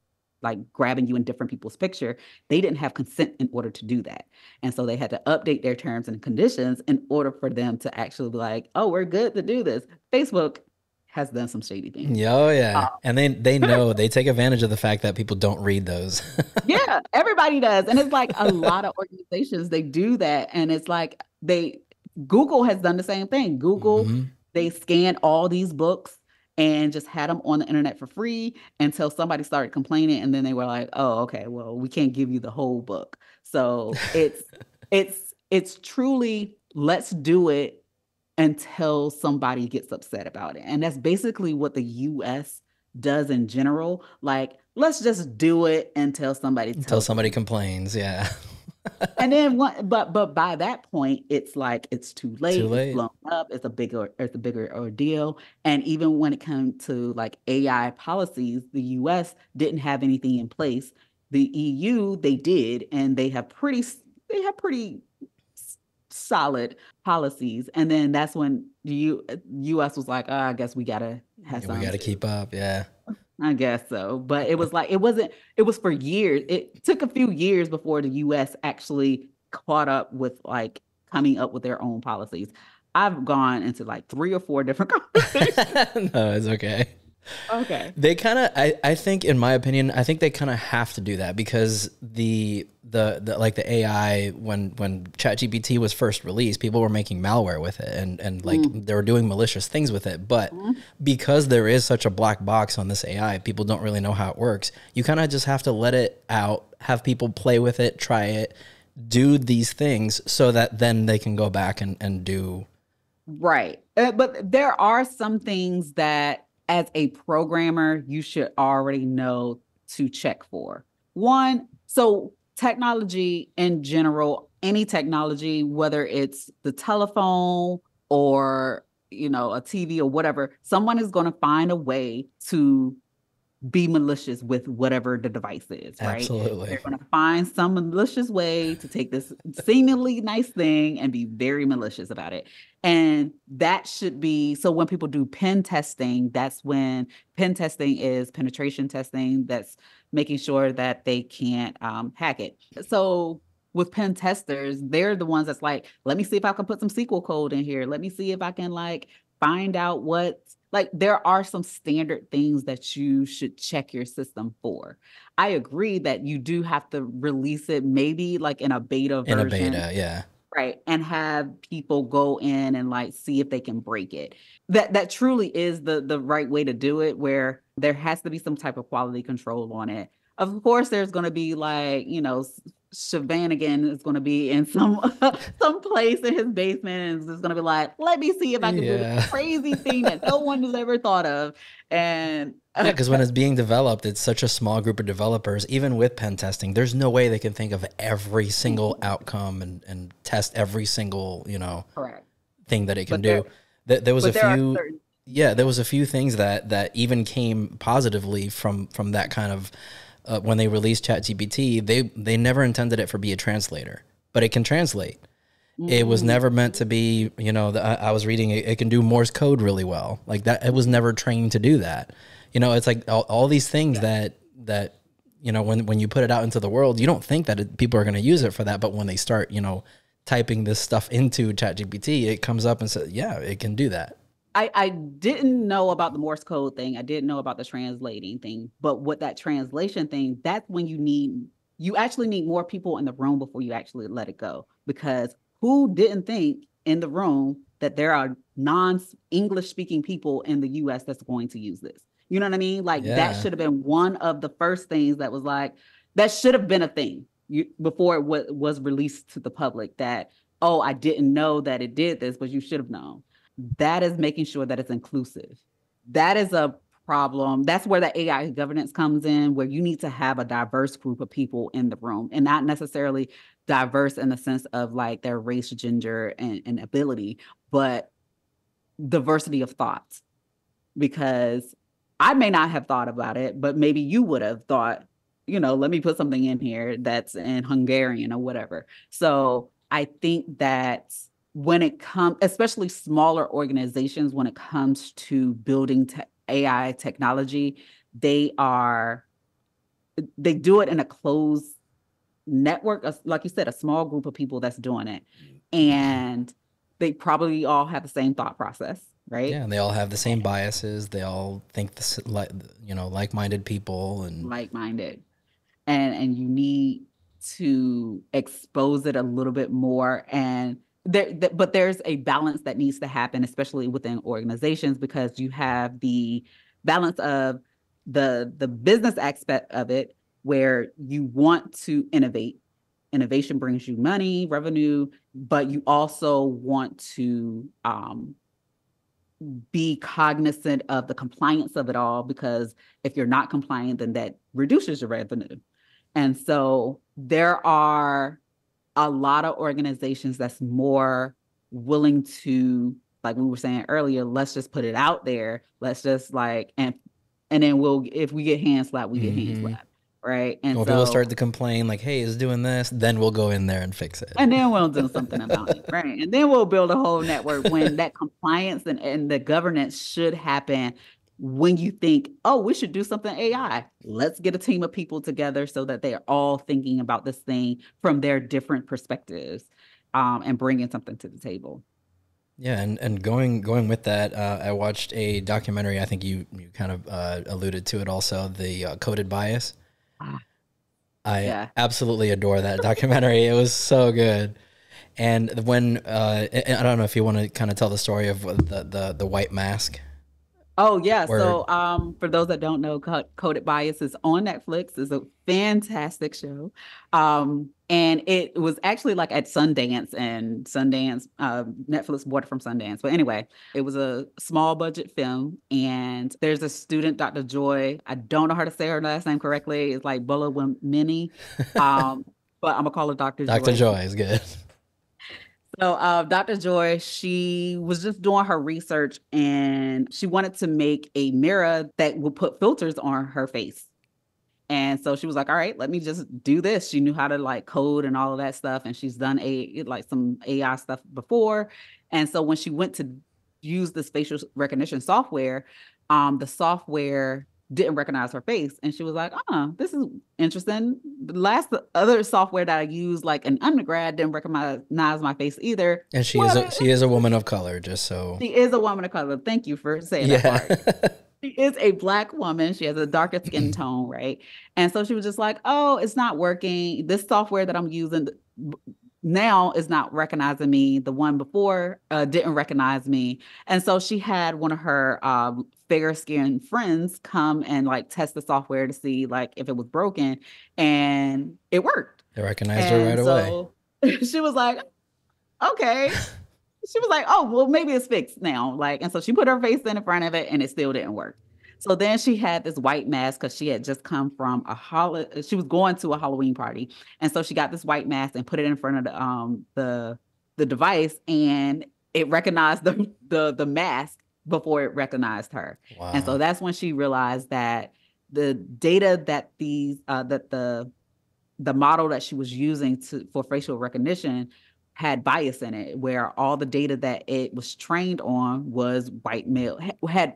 like grabbing you in different people's picture, they didn't have consent in order to do that. And so they had to update their terms and conditions in order for them to actually be like, oh, we're good to do this. Facebook has done some shady things. Yeah, oh yeah. Uh, and they they know they take advantage of the fact that people don't read those. yeah, everybody does. And it's like a lot of organizations they do that and it's like they Google has done the same thing. Google Mhm. they scan all these books and just had them on the internet for free until somebody started complaining and then they were like, "Oh, okay, well, we can't give you the whole book." So, it's it's it's truly let's do it until somebody gets upset about it. And that's basically what the US does in general. Like, let's just do it until somebody Until somebody complains, yeah. And then one but but by that point it's like it's too late, late. it's blown up it's a bigger it's a bigger ordeal and even when it comes to like ai policies the us didn't have anything in place the eu they did and they have pretty they have pretty solid policies and then that's when the U, uh, us was like oh, i guess we gotta have we got to keep up, yeah. I guess so. But it was like it wasn't it was for years. It took a few years before the US actually caught up with like coming up with their own policies. I've gone into like three or four different conversations. no, oh, it's okay. Okay. They kind of, I, I think, in my opinion, I think they kind of have to do that because the, the, the, like the AI when when ChatGPT was first released, people were making malware with it and and like they were doing malicious things with it. But because there is such a black box on this AI, people don't really know how it works. You kind of just have to let it out, have people play with it, try it, do these things, so that then they can go back and and do. Right. Uh, but there are some things that, as a programmer, you should already know to check for. One, so technology in general, any technology, whether it's the telephone or you know a TV or whatever, someone is going to find a way to be malicious with whatever the device is, right? Absolutely. They're going to find some malicious way to take this seemingly nice thing and be very malicious about it. And that should be so when people do pen testing, that's when pen testing is penetration testing, that's making sure that they can't um, hack it. So with pen testers, they're the ones that's like, let me see if I can put some SQL code in here. Let me see if I can like find out what like there are some standard things that you should check your system for. I agree that you do have to release it maybe like in a beta In a beta, yeah. Right. And have people go in and like see if they can break it. That that truly is the the right way to do it where there has to be some type of quality control on it. Of course there's going to be like, you know, s- Shavanigan is going to be in some some place in his basement and is going to be like, "Let me see if I can do Yeah. this crazy thing that no one has ever thought of." And uh, Yeah, because when it's being developed, it's such a small group of developers. Even with pen testing, there's no way they can think of every single mm-hmm. outcome and, and test every single you know correct. thing that it can But do. There, there was a there few, certain yeah, there was a few things that that even came positively from from that kind of uh, when they released ChatGPT. They they never intended it for be a translator, but it can translate. It was never meant to be, you know. The, I, I was reading it, it can do Morse code really well, like that. It was never trained to do that. You know, it's like all, all these things that that you know when when you put it out into the world, you don't think that it, people are going to use it for that, but when they start, you know, typing this stuff into ChatGPT, it comes up and says, "Yeah, it can do that." I, I didn't know about the Morse code thing. I didn't know about the translating thing. But what that translation thing, that's when you need you actually need more people in the room before you actually let it go. Because who didn't think in the room that there are non-English speaking people in the US that's going to use this? You know what I mean? Like Yeah. that should have been one of the first things that was like that should have been a thing you, before it wa- was released to the public that oh I didn't know that it did this, but you should have known that is making sure that it's inclusive. That is a problem. That's where the AI governance comes in, where you need to have a diverse group of people in the room and not necessarily diverse in the sense of like their race, gender, and, and ability, but diversity of thoughts. Because I may not have thought about it, but maybe you would have thought, you know, let me put something in here that's in Hungarian or whatever. So I think that when it comes, especially smaller organizations, when it comes to building te- AI technology, they are they do it in a closed network, a- like you said, a small group of people that's doing it, and they probably all have the same thought process. right? Yeah, and they all have the same biases. They all think this like you know like-minded people and like-minded, and and you need to expose it a little bit more and there, th- but there's a balance that needs to happen especially within organizations because you have the balance of the the business aspect of it where you want to innovate. Innovation brings you money revenue but you also want to um, be cognizant of the compliance of it all because if you're not compliant then that reduces your revenue. And so there are a lot of organizations that's more willing to like we were saying earlier let's just put it out there. Let's just like and and then we'll if we get hand slapped we get mm-hmm. hand slapped right? And when so, people start to complain like hey is doing this then we'll go in there and fix it. And then we'll do something about it right? And then we'll build a whole network when that compliance and, and the governance should happen when you think, oh, we should do something AI, let's get a team of people together so that they are all thinking about this thing from their different perspectives um, and bringing something to the table. Yeah, and, and going going with that, uh, I watched a documentary. I think you you kind of uh, alluded to it also, the uh, Coded Bias. Ah, I yeah. absolutely adore that documentary. it was so good. And when uh, I don't know if you want to kind of tell the story of the the, the white mask Oh yeah. Word. So um for those that don't know, Coded Bias is on Netflix. It's a fantastic show. Um and it was actually like at Sundance and Sundance uh, Netflix bought it from Sundance. But anyway, it was a small budget film and there's a student, Dr. Joy. I don't know how to say her last name correctly. It's like Bulla Mini. Um but I'm gonna call her Dr. Dr. Joy. Dr. Joy is good. So, uh, Dr. Joy, she was just doing her research and she wanted to make a mirror that would put filters on her face. And so she was like, all right, let me just do this. She knew how to like code and all of that stuff. And she's done a like some AI stuff before. And so when she went to use this facial recognition software, um, the software didn't recognize her face and she was like oh this is interesting the last other software that i used like an undergrad didn't recognize my face either and she what? is a, she is a woman of color just so she is a woman of color thank you for saying yeah. that part she is a black woman she has a darker skin tone right and so she was just like oh it's not working this software that i'm using now is not recognizing me. The one before uh, didn't recognize me. And so she had one of her um, fair skinned friends come and like test the software to see like if it was broken and it worked. They recognized and her right so away. she was like, okay. she was like, oh, well, maybe it's fixed now. Like, and so she put her face in front of it and it still didn't work. So then she had this white mask because she had just come from a holiday. She was going to a Halloween party, and so she got this white mask and put it in front of the um the the device, and it recognized the the the mask before it recognized her. Wow. And so that's when she realized that the data that these uh, that the the model that she was using to for facial recognition had bias in it where all the data that it was trained on was white male had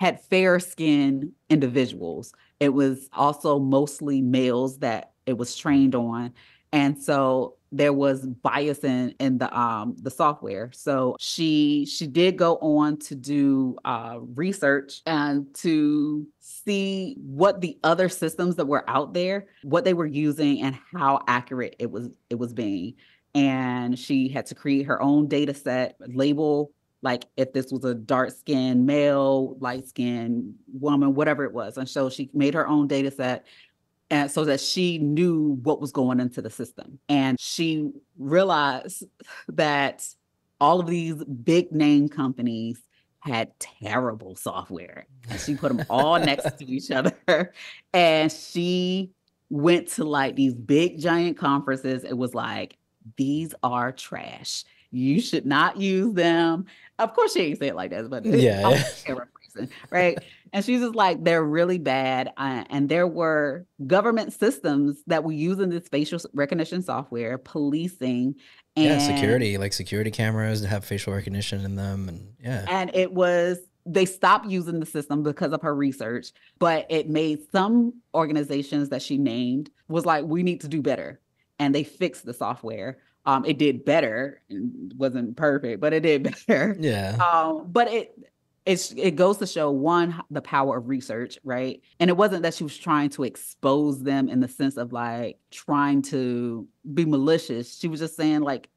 had fair skinned individuals. It was also mostly males that it was trained on. And so there was bias in in the um the software. So she she did go on to do uh research and to see what the other systems that were out there, what they were using and how accurate it was it was being. And she had to create her own data set, label like if this was a dark skinned male, light skinned woman, whatever it was. And so she made her own data set and so that she knew what was going into the system. And she realized that all of these big name companies had terrible software. And she put them all next to each other. And she went to like these big giant conferences. It was like, these are trash. You should not use them. Of course, she ain't say it like that, but yeah, right? and she's just like, they're really bad. Uh, and there were government systems that were using this facial recognition software, policing, and yeah, security, like security cameras that have facial recognition in them, and yeah, and it was they stopped using the system because of her research, but it made some organizations that she named was like, we need to do better. And they fixed the software Um, it did better. it wasn't perfect, but it did better. Yeah. Um, but it it's it goes to show one the power of research, right? And it wasn't that she was trying to expose them in the sense of like trying to be malicious. She was just saying like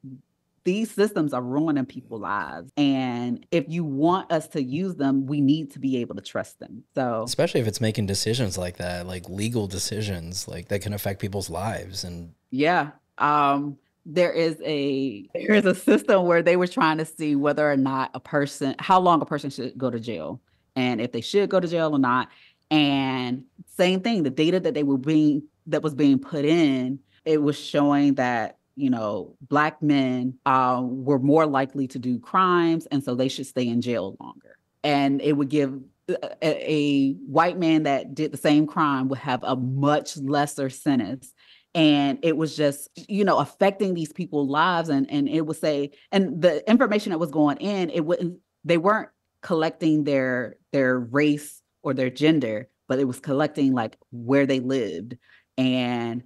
these systems are ruining people's lives. And if you want us to use them, we need to be able to trust them. So, especially if it's making decisions like that, like legal decisions, like that can affect people's lives. And yeah. Um, there is a there is a system where they were trying to see whether or not a person how long a person should go to jail and if they should go to jail or not and same thing the data that they were being that was being put in it was showing that you know, black men uh, were more likely to do crimes, and so they should stay in jail longer. And it would give a, a white man that did the same crime would have a much lesser sentence and it was just you know affecting these people's lives and and it would say and the information that was going in it wouldn't they weren't collecting their their race or their gender but it was collecting like where they lived and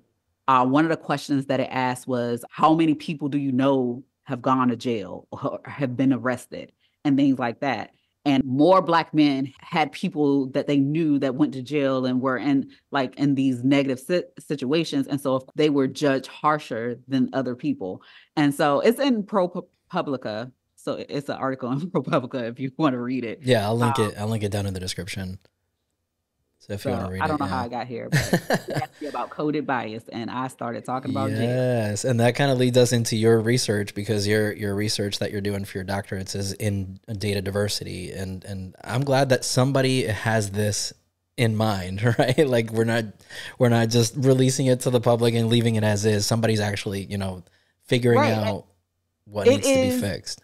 uh, one of the questions that it asked was, How many people do you know have gone to jail or have been arrested and things like that? And more Black men had people that they knew that went to jail and were in like in these negative si- situations. And so if they were judged harsher than other people. And so it's in ProPublica. So it's an article in ProPublica if you want to read it. Yeah, I'll link um, it. I'll link it down in the description. So if so, you want to read I don't it, know yeah. how I got here, but about coded bias, and I started talking about yes, jail. and that kind of leads us into your research because your your research that you're doing for your doctorates is in data diversity, and and I'm glad that somebody has this in mind, right? Like we're not we're not just releasing it to the public and leaving it as is. Somebody's actually you know figuring right. out what it needs is, to be fixed.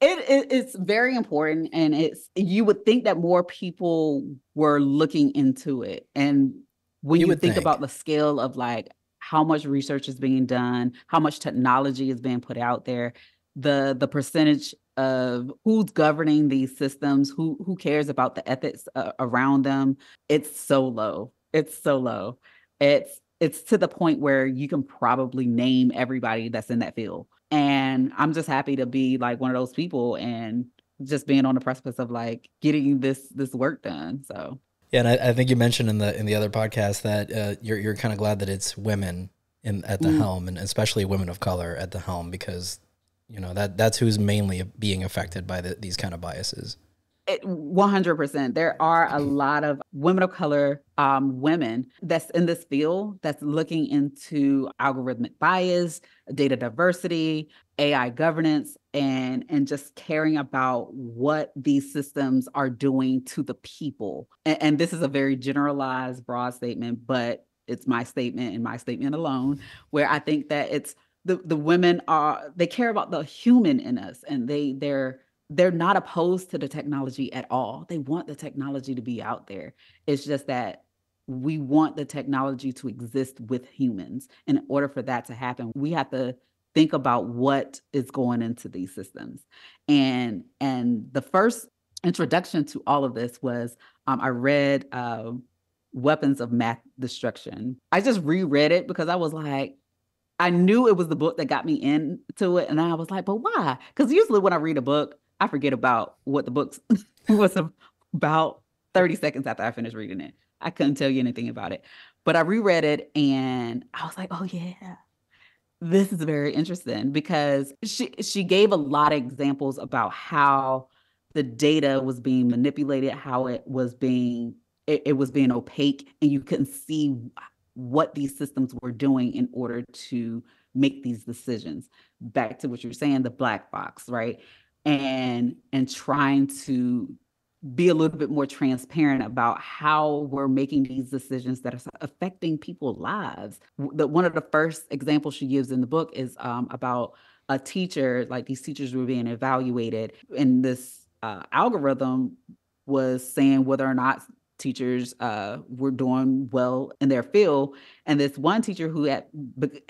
It, it, it's very important, and it's you would think that more people were looking into it, and when you, you think, think about the scale of like how much research is being done, how much technology is being put out there, the the percentage of who's governing these systems, who who cares about the ethics uh, around them, it's so low. It's so low. It's it's to the point where you can probably name everybody that's in that field and I'm just happy to be like one of those people and just being on the precipice of like getting this this work done. So yeah, and I, I think you mentioned in the in the other podcast that uh, you're you're kind of glad that it's women in at the mm. helm and especially women of color at the helm because you know that that's who's mainly being affected by the, these kind of biases. 100%. There are a lot of women of color um, women that's in this field that's looking into algorithmic bias, data diversity, AI governance, and, and just caring about what these systems are doing to the people. And, and this is a very generalized, broad statement, but it's my statement and my statement alone, where I think that it's the, the women are, they care about the human in us and they, they're, they're not opposed to the technology at all. They want the technology to be out there. It's just that we want the technology to exist with humans. And In order for that to happen, we have to think about what is going into these systems. And and the first introduction to all of this was um, I read uh, Weapons of Math Destruction. I just reread it because I was like, I knew it was the book that got me into it, and I was like, but why? Because usually when I read a book, I forget about what the book was about 30 seconds after I finished reading it. I couldn't tell you anything about it. But I reread it and I was like, oh yeah. This is very interesting because she she gave a lot of examples about how the data was being manipulated, how it was being it, it was being opaque and you couldn't see what these systems were doing in order to make these decisions. Back to what you're saying, the black box, right? And and trying to be a little bit more transparent about how we're making these decisions that are affecting people's lives. The, one of the first examples she gives in the book is um, about a teacher, like these teachers were being evaluated, and this uh, algorithm was saying whether or not teachers uh, were doing well in their field. And this one teacher who had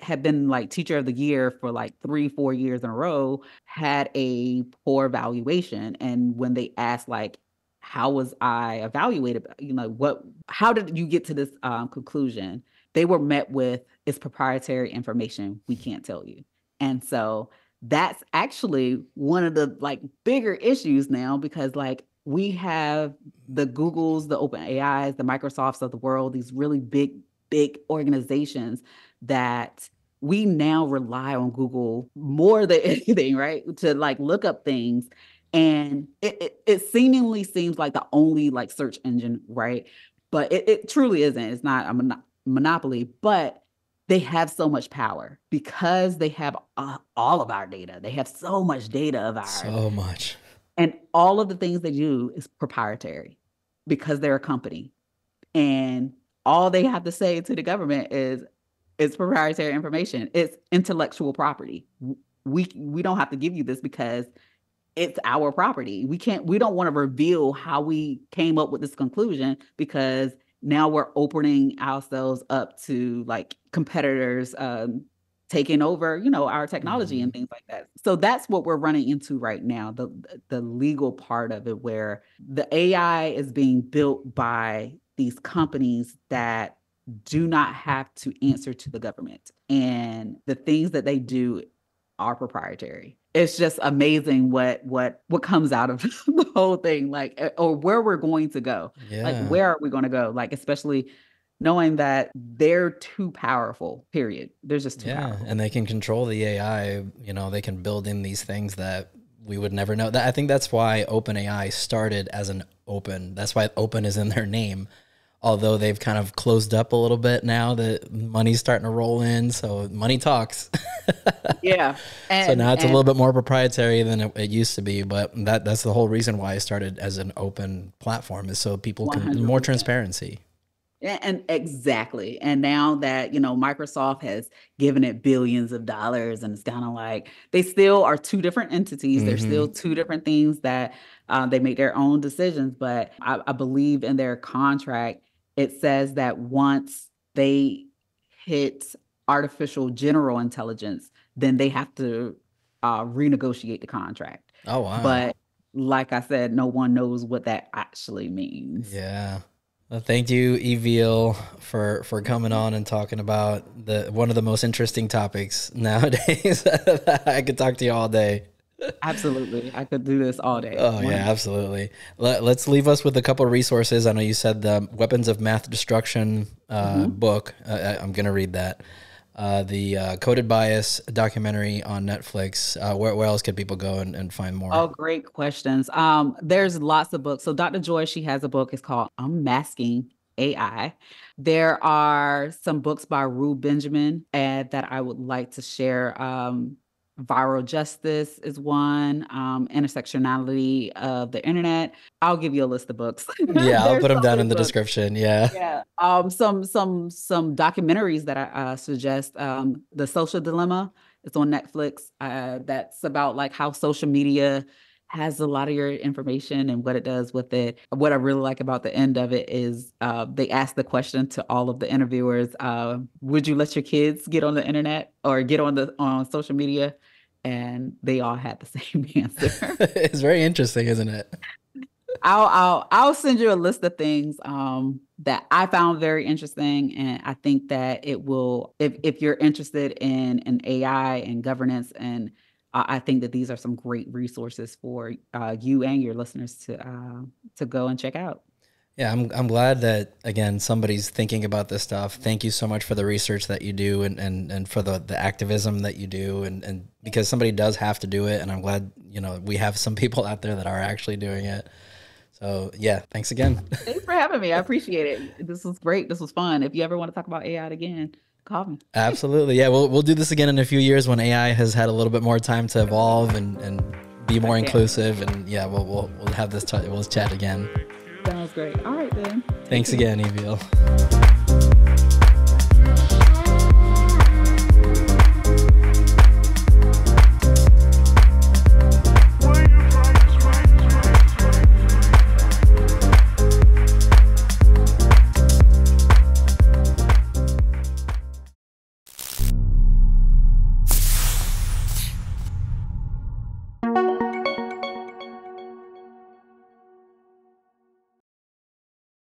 had been like teacher of the year for like three, four years in a row had a poor evaluation. And when they asked like, how was I evaluated? You know, what, how did you get to this um, conclusion? They were met with, it's proprietary information. We can't tell you. And so that's actually one of the like bigger issues now because like we have the Googles, the Open AIs, the Microsofts of the world, these really big, big organizations that we now rely on Google more than anything, right? To like look up things. And it, it, it seemingly seems like the only like search engine, right? But it, it truly isn't. It's not a mon- monopoly, but they have so much power because they have uh, all of our data. They have so much data of ours. So much. And all of the things they do is proprietary because they're a company. And all they have to say to the government is it's proprietary information. It's intellectual property. We we don't have to give you this because it's our property. We can't we don't want to reveal how we came up with this conclusion because now we're opening ourselves up to like competitors um, taking over, you know, our technology mm-hmm. and things like that. So that's what we're running into right now, the the legal part of it where the AI is being built by these companies that do not have to answer to the government. And the things that they do are proprietary. It's just amazing what what what comes out of the whole thing like eh, or where we're going to go. Yeah. Like where are we going to go? Like especially knowing that they're too powerful period. They're just too yeah powerful. and they can control the ai you know they can build in these things that we would never know. That i think that's why open ai started as an open that's why open is in their name. Although they've kind of closed up a little bit now that money's starting to roll in so money talks. Yeah and, so now it's and, a little bit more proprietary than it, it, used to be but that that's the whole reason why i started as an open platform is so people can 100%. more transparency and exactly. And now that, you know, Microsoft has given it billions of dollars and it's kind of like they still are two different entities. Mm-hmm. They're still two different things that uh, they make their own decisions. But I, I believe in their contract, it says that once they hit artificial general intelligence, then they have to uh, renegotiate the contract. Oh, wow. But like I said, no one knows what that actually means. Yeah. Well, thank you, Evil, for for coming on and talking about the one of the most interesting topics nowadays. I could talk to you all day. Absolutely, I could do this all day. Oh yeah, absolutely. Let, us leave us with a couple of resources. I know you said the Weapons of Math Destruction uh, mm-hmm. book. Uh, I'm gonna read that uh, the uh, Coded Bias documentary on Netflix. Uh, where, where else can people go and, and find more? Oh, great questions. Um, there's lots of books. So Dr. Joy, she has a book. It's called Unmasking AI. There are some books by Ruha Benjamin and that I would like to share. Um, viral justice is one um, intersectionality of the internet i'll give you a list of books yeah i'll put them down in the books. description yeah yeah um, some some some documentaries that i uh, suggest um, the social dilemma it's on netflix uh, that's about like how social media has a lot of your information and what it does with it. What I really like about the end of it is uh, they ask the question to all of the interviewers: uh, Would you let your kids get on the internet or get on the on social media? And they all had the same answer. it's very interesting, isn't it? I'll I'll I'll send you a list of things um, that I found very interesting, and I think that it will if if you're interested in in AI and governance and I think that these are some great resources for uh, you and your listeners to uh, to go and check out. Yeah, I'm I'm glad that again somebody's thinking about this stuff. Thank you so much for the research that you do and, and, and for the, the activism that you do and, and because somebody does have to do it and I'm glad, you know, we have some people out there that are actually doing it. So yeah, thanks again. Thanks for having me. I appreciate it. This was great. This was fun. If you ever want to talk about AI again, call me. Absolutely. Yeah, we'll we'll do this again in a few years when AI has had a little bit more time to evolve and, and be more okay. inclusive. And yeah, we'll we'll we'll have this t- we'll chat again. Sounds great. All right then. Thanks again, Evil.